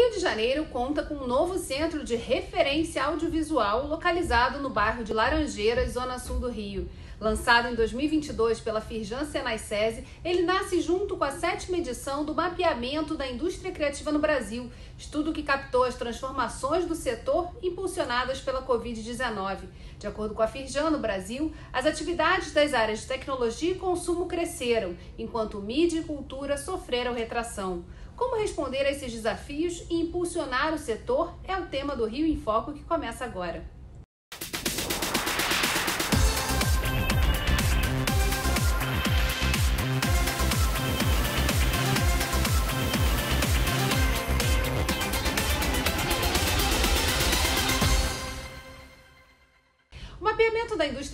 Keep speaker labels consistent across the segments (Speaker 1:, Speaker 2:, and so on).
Speaker 1: Rio de Janeiro conta com um novo centro de referência audiovisual localizado no bairro de Laranjeiras, zona sul do Rio. Lançado em 2022 pela Firjan Senai SESI, ele nasce junto com a sétima edição do Mapeamento da Indústria Criativa no Brasil, estudo que captou as transformações do setor impulsionadas pela Covid-19. De acordo com a Firjan, no Brasil, as atividades das áreas de tecnologia e consumo cresceram, enquanto mídia e cultura sofreram retração. Como responder a esses desafios e impulsionar o setor é o tema do Rio em Foco que começa agora.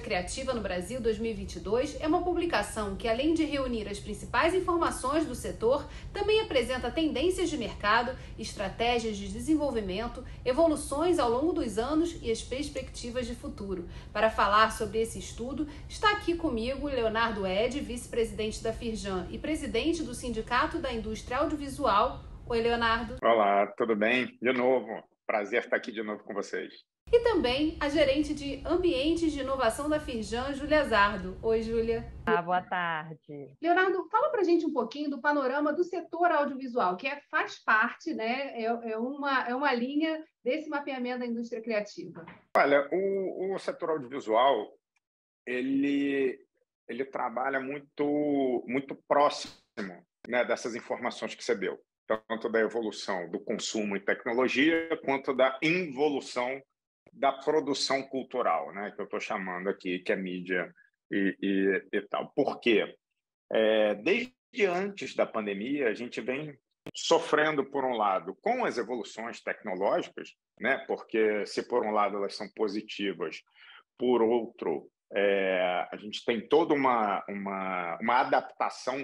Speaker 1: Indústria Criativa no Brasil 2022 é uma publicação que, além de reunir as principais informações do setor, também apresenta tendências de mercado, estratégias de desenvolvimento, evoluções ao longo dos anos e as perspectivas de futuro. Para falar sobre esse estudo, está aqui comigo Leonardo Ed, vice-presidente da Firjan e presidente do Sindicato da Indústria Audiovisual. Oi, Leonardo.
Speaker 2: Olá, tudo bem? De novo, prazer estar aqui de novo com vocês
Speaker 1: e também a gerente de ambientes de inovação da Firjan, Júlia Zardo. Oi, Júlia.
Speaker 3: Ah, boa tarde.
Speaker 1: Leonardo, fala para a gente um pouquinho do panorama do setor audiovisual, que é, faz parte, né, é, é, uma, é uma linha desse mapeamento da indústria criativa.
Speaker 2: Olha, o, o setor audiovisual, ele, ele trabalha muito, muito próximo né, dessas informações que você deu tanto da evolução do consumo e tecnologia, quanto da involução da produção cultural, né, que eu estou chamando aqui, que é mídia e, e, e tal. Por quê? É, desde antes da pandemia, a gente vem sofrendo, por um lado, com as evoluções tecnológicas, né, porque se por um lado elas são positivas, por outro, é, a gente tem toda uma, uma, uma adaptação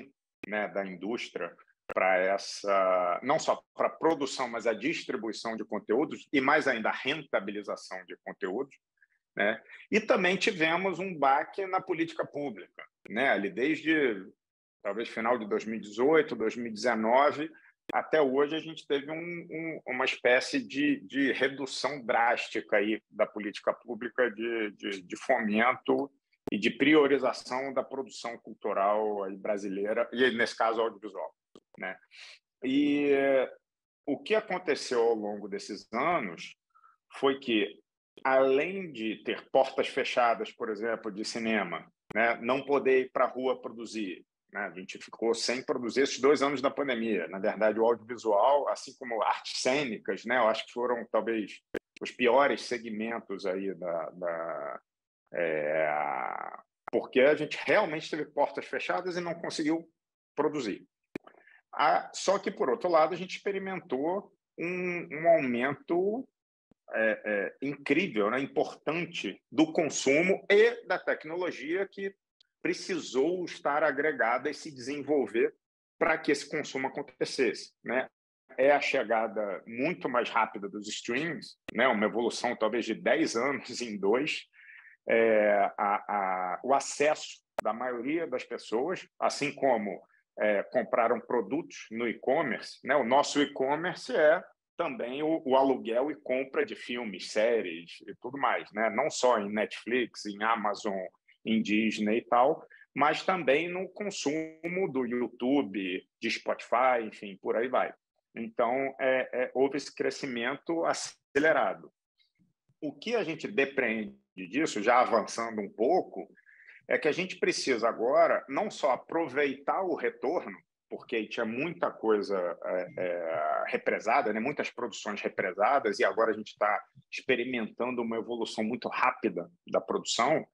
Speaker 2: né, da indústria para essa, não só para a produção, mas a distribuição de conteúdos e mais ainda a rentabilização de conteúdos, né? E também tivemos um baque na política pública, né? Ali desde talvez final de 2018, 2019 até hoje a gente teve um, um, uma espécie de, de, redução drástica aí da política pública de, de, de fomento e de priorização da produção cultural brasileira e nesse caso audiovisual. Né? E o que aconteceu ao longo desses anos foi que, além de ter portas fechadas, por exemplo, de cinema, né, não poder ir para a rua produzir, né, a gente ficou sem produzir esses dois anos da pandemia. Na verdade, o audiovisual, assim como artes cênicas, né, eu acho que foram talvez os piores segmentos aí da, da é, porque a gente realmente teve portas fechadas e não conseguiu produzir. Ah, só que, por outro lado, a gente experimentou um, um aumento é, é, incrível, né, importante do consumo e da tecnologia que precisou estar agregada e se desenvolver para que esse consumo acontecesse. Né? É a chegada muito mais rápida dos streams, né? uma evolução talvez de 10 anos em dois, é, a, a, o acesso da maioria das pessoas, assim como é, compraram produtos no e-commerce, né? o nosso e-commerce é também o, o, aluguel e compra de filmes, séries e tudo mais, né? não só em Netflix, em Amazon, em Disney e tal, mas também no consumo do YouTube, de Spotify, enfim, por aí vai. Então, é, é, houve esse crescimento acelerado. O que a gente depreende disso, já avançando um pouco, é que a gente precisa agora não só aproveitar o retorno, porque tinha muita coisa é, é, represada, né? muitas produções represadas, e agora a gente está experimentando uma evolução muito rápida da produção,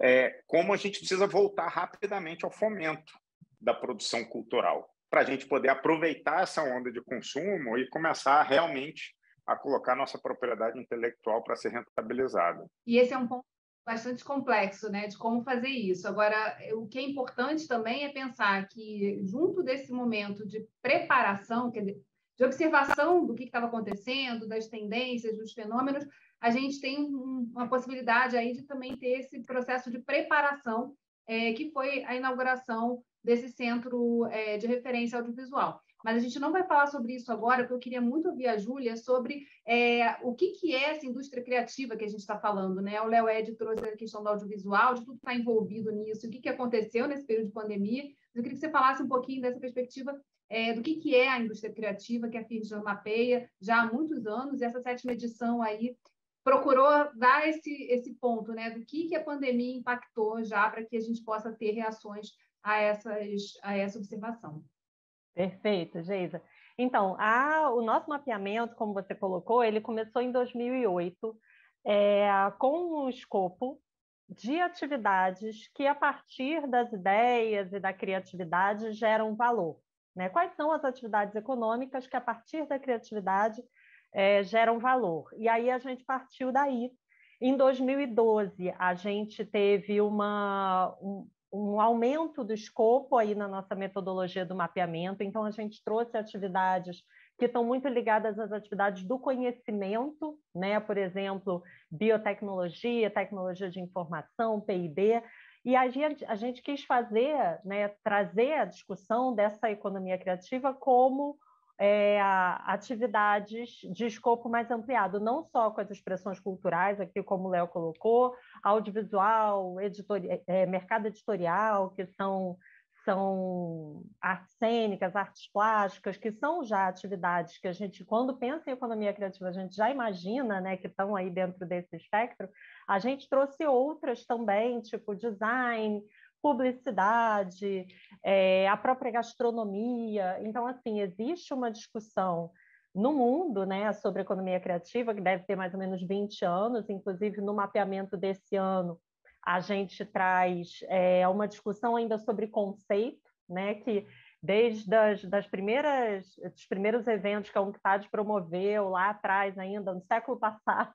Speaker 2: é, como a gente precisa voltar rapidamente ao fomento da produção cultural, para a gente poder aproveitar essa onda de consumo e começar realmente a colocar nossa propriedade intelectual para ser rentabilizada.
Speaker 1: E esse é um ponto bastante complexo, né, de como fazer isso. Agora, o que é importante também é pensar que, junto desse momento de preparação, quer dizer, de observação do que estava acontecendo, das tendências, dos fenômenos, a gente tem um, uma possibilidade aí de também ter esse processo de preparação, é, que foi a inauguração desse centro é, de referência audiovisual. Mas a gente não vai falar sobre isso agora, porque eu queria muito ouvir a Júlia sobre é, o que, que é essa indústria criativa que a gente está falando. Né? O Léo Ed trouxe a questão do audiovisual, de tudo que está envolvido nisso, o que, que aconteceu nesse período de pandemia. Eu queria que você falasse um pouquinho dessa perspectiva é, do que, que é a indústria criativa que a Firjan mapeia já há muitos anos, e essa sétima edição aí procurou dar esse, esse ponto, né, do que, que a pandemia impactou já para que a gente possa ter reações a, essas, a essa observação.
Speaker 3: Perfeito, Geisa. Então, a, o nosso mapeamento, como você colocou, ele começou em 2008 é, com um escopo de atividades que, a partir das ideias e da criatividade, geram valor. Né? Quais são as atividades econômicas que, a partir da criatividade, é, geram valor? E aí a gente partiu daí. Em 2012, a gente teve uma, um, um aumento do escopo aí na nossa metodologia do mapeamento, então a gente trouxe atividades que estão muito ligadas às atividades do conhecimento, né? por exemplo, biotecnologia, tecnologia de informação, PIB, e a gente, a gente quis fazer, né, trazer a discussão dessa economia criativa como é, atividades de escopo mais ampliado, não só com as expressões culturais, aqui como o Léo colocou, audiovisual, editori é, mercado editorial, que são, são artes cênicas, artes plásticas, que são já atividades que a gente, quando pensa em economia criativa, a gente já imagina né, que estão aí dentro desse espectro, a gente trouxe outras também, tipo design, publicidade, é, a própria gastronomia. Então, assim, existe uma discussão no mundo né, sobre economia criativa, que deve ter mais ou menos 20 anos, inclusive no mapeamento desse ano, a gente traz é, uma discussão ainda sobre conceito, né, que desde as das primeiras, dos primeiros eventos que a UNCTAD promoveu lá atrás ainda, no século passado,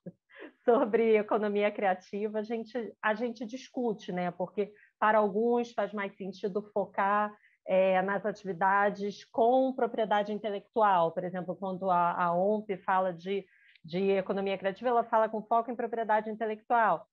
Speaker 3: sobre economia criativa, a gente, a gente discute, né? Porque para alguns faz mais sentido focar é, nas atividades com propriedade intelectual. Por exemplo, quando a, a OMP fala de, de economia criativa, ela fala com foco em propriedade intelectual.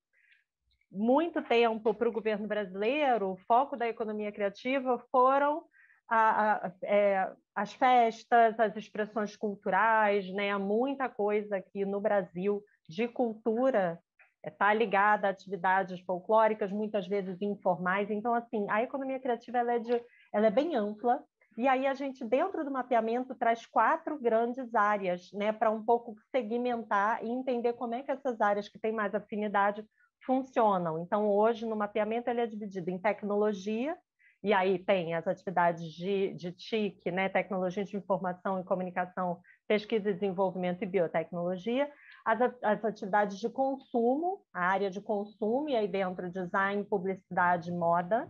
Speaker 3: Muito tempo para o governo brasileiro, o foco da economia criativa foram a, a, é, as festas, as expressões culturais, né? muita coisa aqui no Brasil de cultura está ligada a atividades folclóricas, muitas vezes informais. Então, assim, a economia criativa ela é, de, ela é bem ampla. E aí a gente, dentro do mapeamento, traz quatro grandes áreas, né, para um pouco segmentar e entender como é que essas áreas que têm mais afinidade funcionam. Então, hoje, no mapeamento, ele é dividido em tecnologia, e aí tem as atividades de, de TIC, né, tecnologia de informação e comunicação, pesquisa e desenvolvimento e biotecnologia, as, as atividades de consumo, a área de consumo, e aí dentro design, publicidade, moda,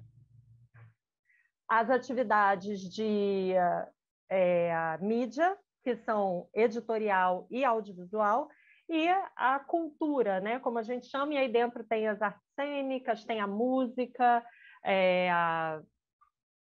Speaker 3: as atividades de é, mídia, que são editorial e audiovisual, e a cultura, né? como a gente chama, e aí dentro tem as artes cênicas, tem a música, é, a,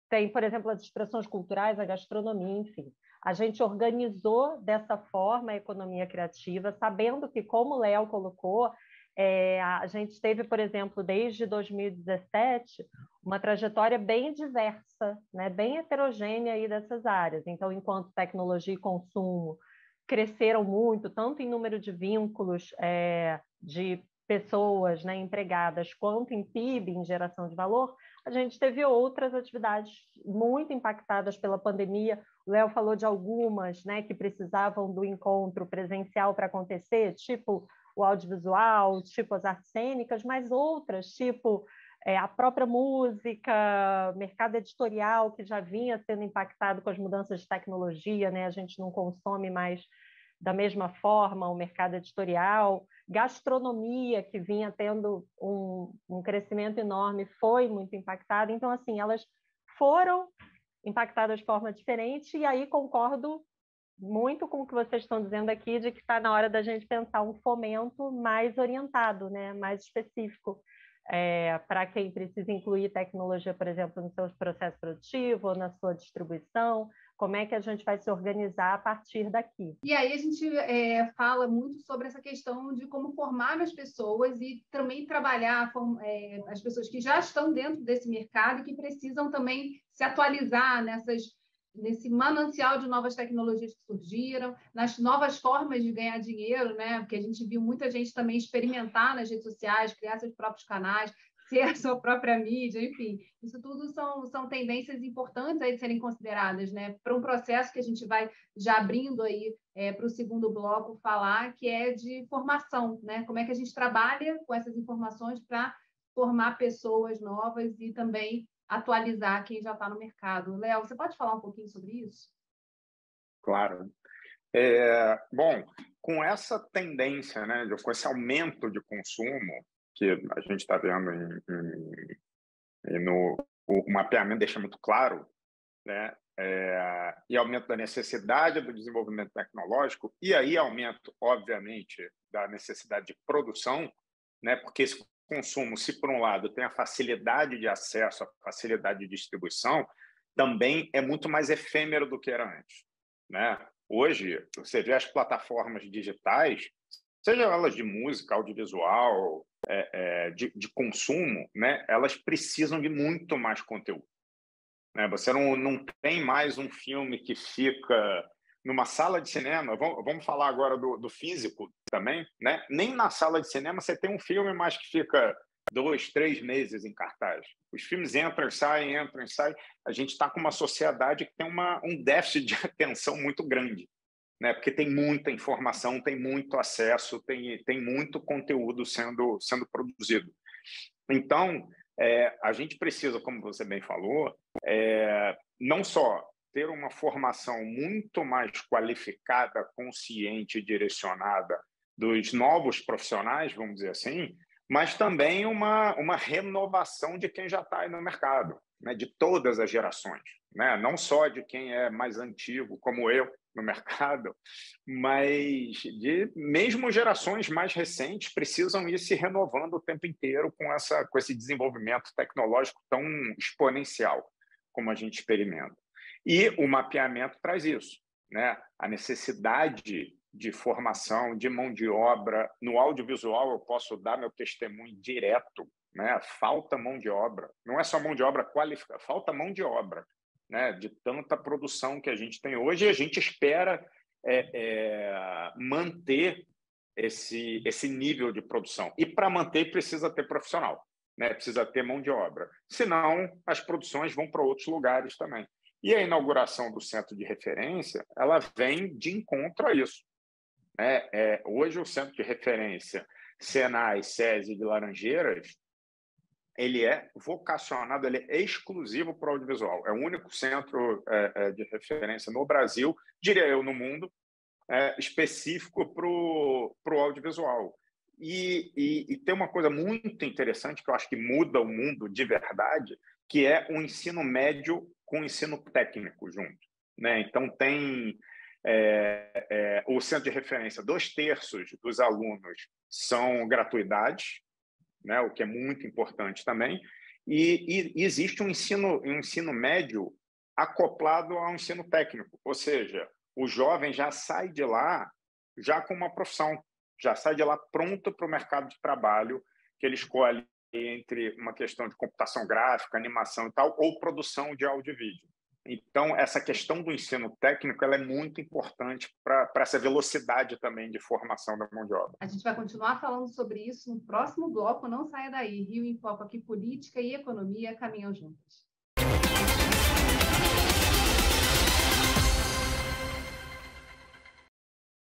Speaker 3: tem, por exemplo, as expressões culturais, a gastronomia, enfim. A gente organizou dessa forma a economia criativa, sabendo que, como o Léo colocou, é, a gente teve, por exemplo, desde 2017, uma trajetória bem diversa, né, bem heterogênea aí dessas áreas. Então, enquanto tecnologia e consumo cresceram muito, tanto em número de vínculos é, de pessoas né, empregadas, quanto em PIB, em geração de valor, a gente teve outras atividades muito impactadas pela pandemia. Léo falou de algumas né, que precisavam do encontro presencial para acontecer, tipo o audiovisual, tipo as artes cênicas, mas outras, tipo é, a própria música, mercado editorial, que já vinha sendo impactado com as mudanças de tecnologia, né? a gente não consome mais da mesma forma o mercado editorial, gastronomia, que vinha tendo um, um crescimento enorme, foi muito impactada. Então, assim, elas foram impactadas de forma diferente, e aí concordo muito com o que vocês estão dizendo aqui, de que está na hora da gente pensar um fomento mais orientado, né, mais específico, é, para quem precisa incluir tecnologia, por exemplo, no seu processo produtivo ou na sua distribuição, como é que a gente vai se organizar a partir daqui.
Speaker 1: E aí a gente é, fala muito sobre essa questão de como formar as pessoas e também trabalhar é, as pessoas que já estão dentro desse mercado e que precisam também se atualizar nessas nesse manancial de novas tecnologias que surgiram, nas novas formas de ganhar dinheiro, né? Porque a gente viu muita gente também experimentar nas redes sociais, criar seus próprios canais, ser a sua própria mídia, enfim. Isso tudo são, são tendências importantes aí de serem consideradas, né? Para um processo que a gente vai já abrindo aí é, para o segundo bloco falar, que é de formação, né? Como é que a gente trabalha com essas informações para formar pessoas novas e também atualizar quem já está no mercado. Léo, você pode falar um pouquinho sobre isso?
Speaker 2: Claro. É, bom, com essa tendência, né, com esse aumento de consumo que a gente está vendo em, em, no o mapeamento deixa muito claro, né, é, e aumento da necessidade do desenvolvimento tecnológico e aí aumento, obviamente, da necessidade de produção, né, porque esse consumo, se por um lado tem a facilidade de acesso, a facilidade de distribuição, também é muito mais efêmero do que era antes. Né? Hoje, você vê as plataformas digitais, seja elas de música, audiovisual, é, é, de, de, consumo, né? elas precisam de muito mais conteúdo. Né? Você não, não tem mais um filme que fica numa sala de cinema, vamos, falar agora do, do, físico também, né? Nem na sala de cinema você tem um filme mais que fica dois, três meses em cartaz. Os filmes entram saem, entram saem. A gente está com uma sociedade que tem uma, um déficit de atenção muito grande, né? Porque tem muita informação, tem muito acesso, tem, tem muito conteúdo sendo, sendo produzido. Então, é, a gente precisa, como você bem falou, é, não só ter uma formação muito mais qualificada, consciente e direcionada dos novos profissionais, vamos dizer assim, mas também uma, uma renovação de quem já está aí no mercado, né? de todas as gerações, né? não só de quem é mais antigo, como eu, no mercado, mas de mesmo gerações mais recentes precisam ir se renovando o tempo inteiro com, essa, com esse desenvolvimento tecnológico tão exponencial como a gente experimenta. E o mapeamento traz isso, né? A necessidade de formação de mão de obra no audiovisual, eu posso dar meu testemunho direto, né? Falta mão de obra. Não é só mão de obra qualificada, falta mão de obra, né? De tanta produção que a gente tem hoje, a gente espera é, é, manter esse esse nível de produção. E para manter precisa ter profissional, né? Precisa ter mão de obra. Senão as produções vão para outros lugares também. E a inauguração do centro de referência, ela vem de encontro a isso. É, é, hoje, o centro de referência Senai, SESI de Laranjeiras, ele é vocacionado, ele é exclusivo para o audiovisual. É o único centro é, é de referência no Brasil, diria eu, no mundo, é, específico para o audiovisual. E, e, e, tem uma coisa muito interessante que eu acho que muda o mundo de verdade, que é o ensino médio com ensino técnico junto. Né? Então, tem é, é, o centro de referência, dois terços dos alunos são gratuidades, né? o que é muito importante também, e, e existe um ensino, um ensino médio acoplado ao ensino técnico, ou seja, o jovem já sai de lá já com uma profissão, já sai de lá pronto para o mercado de trabalho que ele escolhe entre uma questão de computação gráfica, animação e tal, ou produção de áudio e vídeo. Então, essa questão do ensino técnico ela é muito importante para essa velocidade também de formação da mão de obra.
Speaker 1: A gente vai continuar falando sobre isso no próximo bloco. Não saia daí. Rio em Foco aqui, política e economia caminham juntas.